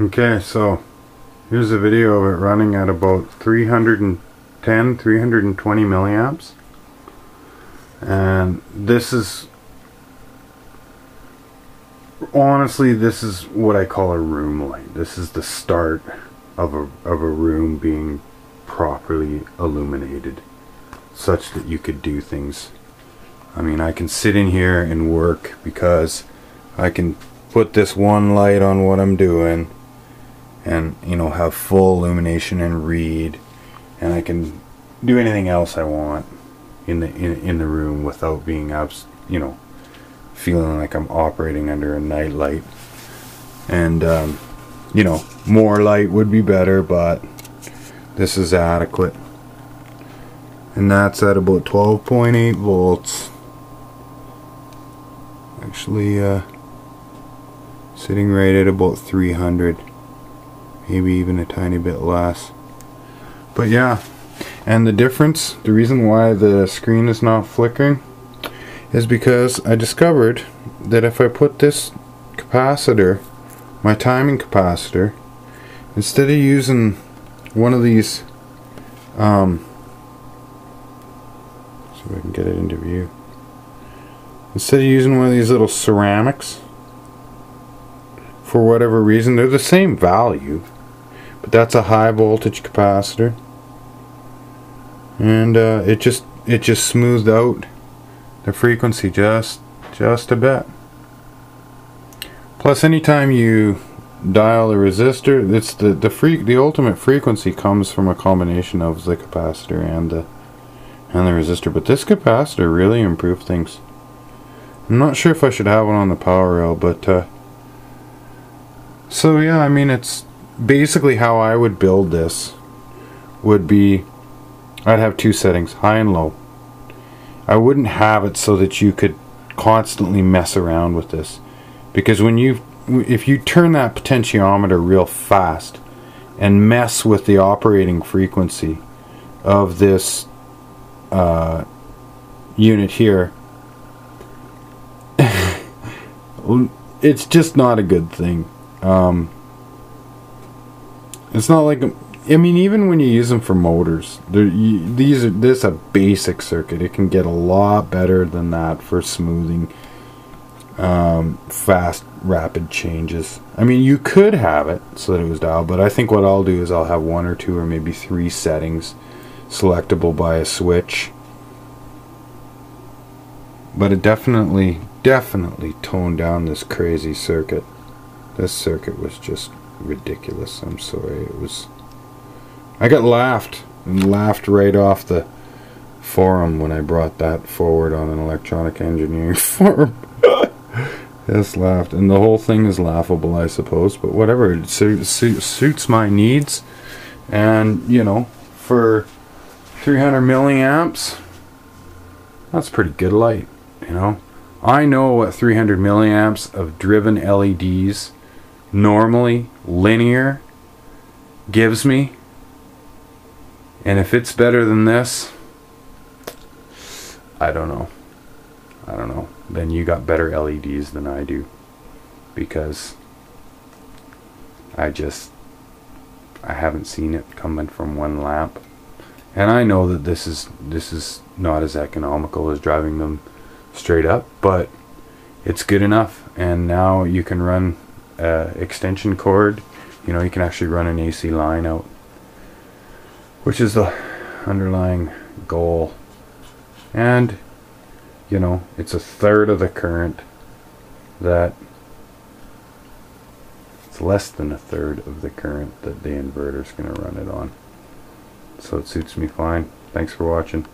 Okay, so here's a video of it running at about 310, 320 milliamps. And this is, honestly, this is what I call a room light. This is the start of a, of a room being properly illuminated such that you could do things. I mean, I can sit in here and work because I can put this one light on what I'm doing and you know have full illumination and read and I can do anything else I want in the in, in the room without being abs you know feeling like I'm operating under a night light. And um, you know more light would be better but this is adequate. And that's at about 12.8 volts. Actually uh, sitting right at about 300 maybe even a tiny bit less. But yeah and the difference the reason why the screen is not flickering is because I discovered that if I put this capacitor my timing capacitor instead of using one of these um, I can get it into view. Instead of using one of these little ceramics for whatever reason they're the same value but that's a high voltage capacitor. And uh, it just it just smoothed out the frequency just just a bit. Plus anytime you dial the resistor it's the the free the ultimate frequency comes from a combination of the capacitor and the and the resistor. But this capacitor really improved things. I'm not sure if I should have one on the power rail but uh, so yeah I mean it's basically how I would build this would be I'd have two settings, high and low. I wouldn't have it so that you could constantly mess around with this because when you if you turn that potentiometer real fast and mess with the operating frequency of this uh, unit here it's just not a good thing um, it's not like I mean, even when you use them for motors, these are this is a basic circuit. It can get a lot better than that for smoothing um, fast, rapid changes. I mean, you could have it so that it was dialed, but I think what I'll do is I'll have one or two or maybe three settings selectable by a switch. But it definitely, definitely toned down this crazy circuit. This circuit was just ridiculous. I'm sorry. It was. I got laughed and laughed right off the forum when I brought that forward on an electronic engineering forum. Just laughed, and the whole thing is laughable, I suppose. But whatever, it su su suits my needs, and you know, for 300 milliamps, that's pretty good light. You know, I know what 300 milliamps of driven LEDs normally linear gives me. And if it's better than this I don't know. I don't know. Then you got better LEDs than I do. Because I just I haven't seen it coming from one lamp and I know that this is this is not as economical as driving them straight up but it's good enough. And now you can run uh, extension cord you know you can actually run an AC line out which is the underlying goal. And you know it's a third of the current that it's less than a third of the current that the inverter is going to run it on. So it suits me fine. Thanks for watching